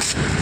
Thanks.